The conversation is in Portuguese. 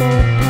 Música